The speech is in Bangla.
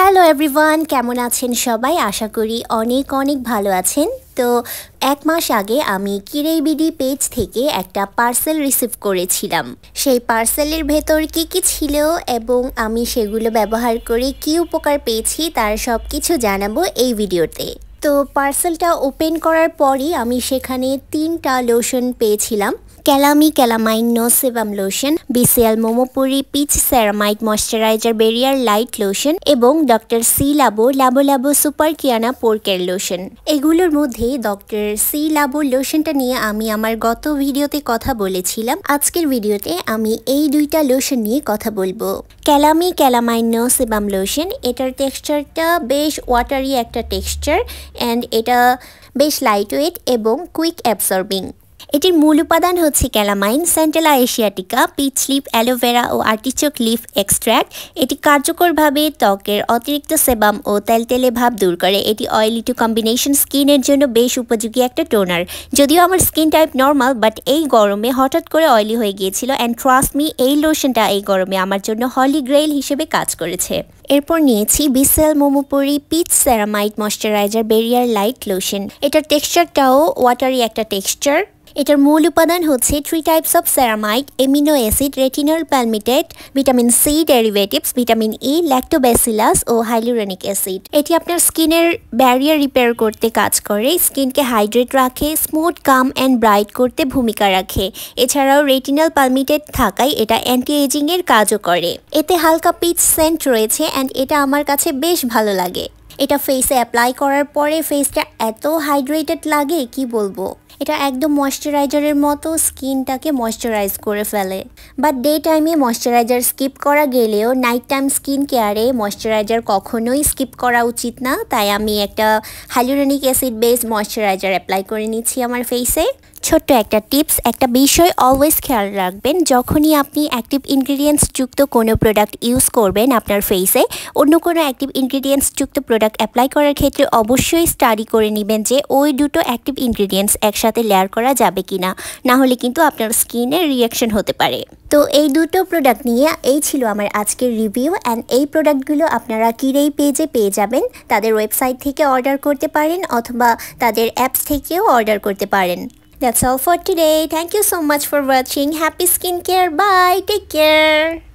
হ্যালো এভরিওয়ান, কেমন আছেন সবাই? আশা করি অনেক অনেক ভালো আছেন। তো এক মাস আগে আমি কিরেইবিডি পেজ থেকে একটা পার্সেল রিসিভ করেছিলাম। সেই পার্সেলের ভেতর কি কি ছিল এবং আমি সেগুলো ব্যবহার করে কি উপকার পেয়েছি তার সব কিছু জানাব এই ভিডিওতে। তো পার্সেলটা ওপেন করার পরই আমি সেখানে তিনটা লোশন পেয়েছিলাম। ক্যালামি calamine no sebum lotion, BCL, Momopuri, peach, ceramide, moisturiser, barrier, light lotion এবং doctor Ci Labo Labo Labo super Keana পোর্কের lotion. এগুলোর মধ্যে ডক্টর সি লাবোর লোশনটা নিয়ে আমি আমার গত ভিডিওতে কথা বলেছিলাম। আজকের ভিডিওতে আমি এই দুইটা লোশন নিয়ে কথা বলব। ক্যালামি ক্যালামাইন নো সেবাম লোশন, এটার টেক্সচারটা বেশ ওয়াটারি একটা টেক্সচার অ্যান্ড এটা বেশ লাইট ওয়েট এবং কুইক অ্যাবসর্বিং এটির মূল উপাদান হচ্ছে calamine centella asiatica, peach leaf, aloe vera ও আর্টিচোক লিফ এক্সট্র্যাক্ট এটি কার্যকরভাবে ত্বকের অতিরিক্ত সেবাম ও তেলতেলে ভাব দূর করে। এটি অয়েলি টু কম্বিনেশন স্কিনের জন্য বেশ উপযোগী একটা টোনার। যদিও আমার স্কিন টাইপ নর্মাল, বাট এই গরমে হঠাৎ করে অয়েলি হয়ে গিয়েছিল অ্যান্ড ট্রাস্ট মি এই লোশনটা এই গরমে আমার জন্য হলি গ্রেইল হিসেবে কাজ করেছে। এরপর নিয়েছি B cell Momopuri peach ceramide moisturiser barrier light lotion এটার টেক্সচারটাও ওয়াটারি একটা টেক্সচার এটার মূল উপাদান হচ্ছে three types of ceramide amino acid retinol palmitate vitamin C derivatives vitamin E lactobacillus O hyaluronic acid এটি আপনার স্কিনের ব্যারিয়ার রিপেয়ার করতে কাজ করে, স্কিনকে হাইড্রেট রাখে স্মুথ কাম অ্যান্ড ব্রাইট করতে ভূমিকা রাখে। এছাড়াও রেটিনাল পালমিটেড থাকায় এটা অ্যান্টি এজিংয়ের কাজও করে। এতে হালকা পিচ সেন্ট রয়েছে অ্যান্ড এটা আমার কাছে বেশ ভালো লাগে। এটা ফেসে অ্যাপ্লাই করার পরে ফেসটা এত হাইড্রেটেড লাগে, কি বলব? এটা একদম ময়শ্চারাইজারের মতো স্কিনটাকে ময়শ্চারাইজ করে ফেলে। বাট ডে টাইমে ময়শ্চারাইজার স্কিপ করা গেলেও নাইট টাইম স্কিন কেয়ারে ময়শ্চারাইজার কখনোই স্কিপ করা উচিত না। তাই আমি একটা hyaluronic acid base moisturiser apply করে নিচ্ছি আমার ফেসে। ছোট্ট একটা টিপস, একটা বিষয় অলওয়েজ খেয়াল রাখবেন, যখনই আপনি অ্যাক্টিভ ইনগ্রিডিয়েন্টস যুক্ত কোনো প্রোডাক্ট ইউজ করবেন আপনার ফেসে, অন্য কোনো অ্যাক্টিভ ইনগ্রিডিয়েন্টস যুক্ত প্রোডাক্ট অ্যাপ্লাই করার ক্ষেত্রে অবশ্যই স্টাডি করে নেবেন যে ওই দুটো অ্যাক্টিভ ইনগ্রিডিয়েন্টস একসাথে লেয়ার করা যাবে কি না না হলে কিন্তু আপনার স্কিনের রিয়াকশন হতে পারে তো এই দুটো প্রোডাক্ট নিয়ে এই ছিল আমার আজকের রিভিউ অ্যান্ড এই প্রোডাক্টগুলো আপনারা কিরেই পেজে পেয়ে যাবেন, তাদের ওয়েবসাইট থেকে অর্ডার করতে পারেন অথবা তাদের অ্যাপস থেকেও অর্ডার করতে পারেন that's That's all for today. Thank you so much for watching. Happy skincare. Bye. Take care.